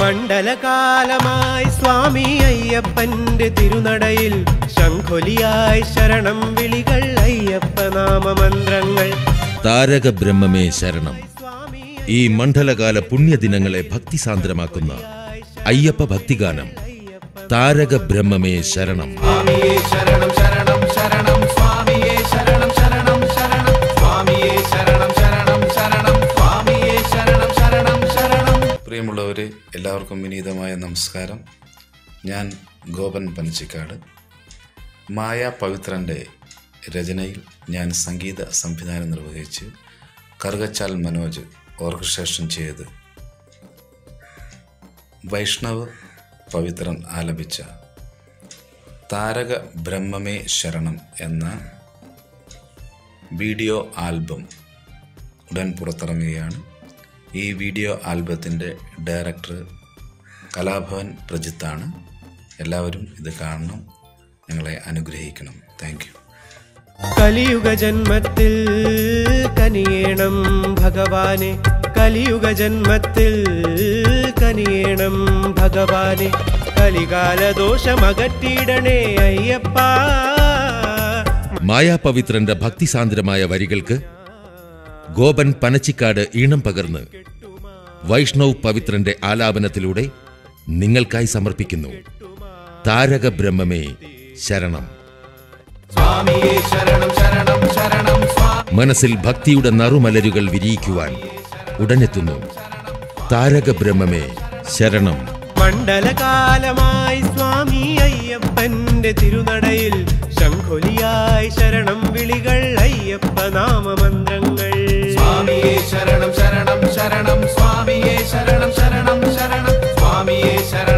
മണ്ഡലകാലമായി സ്വാമി അയ്യപ്പന്റെ തിരുനടയിൽ ശംഖൊലിയായി ശരണം വിളികൾ അയ്യപ്പ നാമമന്ത്രങ്ങൾ. താരക ബ്രഹ്മമേ ശരണം. ഈ മണ്ഡലകാല പുണ്യദിനങ്ങളെ ഭക്തിസാന്ദ്രമാക്കുന്ന അയ്യപ്പ ഭക്തിഗാനം താരക ബ്രഹ്മമേ ശരണം ശരണം ശരണം. പ്രിയമുള്ളവരെ എല്ലാവർക്കും വിനീതമായ നമസ്കാരം. ഞാൻ ഗോപൻ പനച്ചിക്കാട്. മായ പവിത്രന്റെ രചനയിൽ ഞാൻ സംഗീത സംവിധാനം നിർവഹിച്ച് കറുകച്ചാൽ മനോജ് ഓർക്കസ്ട്രേഷൻ ചെയ്ത് വൈഷ്ണവ് പവിത്രൻ ആലപിച്ച താരക ബ്രഹ്മമേ ശരണം എന്ന വീഡിയോ ആൽബം ഉടൻ പുറത്തിറങ്ങുകയാണ്. ഈ വീഡിയോ ആൽബത്തിന്റെ ഡയറക്ടർ കലാഭവൻ പ്രജിത്താണ്. എല്ലാവരും ഇത് കാണണം ഞങ്ങളെ അനുഗ്രഹിക്കണം. Thank you. കലിയുഗ ജന്മത്തിൽ കനിയേണം ഭഗവാനെ. കലിയുഗ ജന്മത്തിൽ കനിയേണം ഭഗവാനെ. കലികാല ദോഷമകറ്റിയിടണേ അയ്യപ്പ. മായാപവിത്രന്റെ ഭക്തിസാന്ദ്രമായ വരികൾക്ക് ഗോപൻ പനച്ചിക്കാട് ഈണം പകർന്ന് വൈഷ്ണവ് പവിത്രന്റെ ആലാപനത്തിലൂടെ നിങ്ങൾക്കായി സമർപ്പിക്കുന്നു. താരക ബ്രഹ്മമേ ശരണം. മനസ്സിൽ ഭക്തിയുടെ നറുമലരുകൾ വിരിയിക്കുവാൻ ഉടനെത്തുന്നു. താരക ബ്രഹ്മമേ ശരണം. മണ്ഡലകാലമായി സ്വാമി അയ്യപ്പന്റെ തിരുനടയിൽ ശംഖൊലിയായി ശരണം വിളികൾ അയ്യപ്പ നാമമന്ത്രങ്ങൾ സ്വാമിയേ ശരണം ശരണം ശരണം സ്വാമിയേ ശരണം ശരണം ശരണം സ്വാമിയേ ശരണം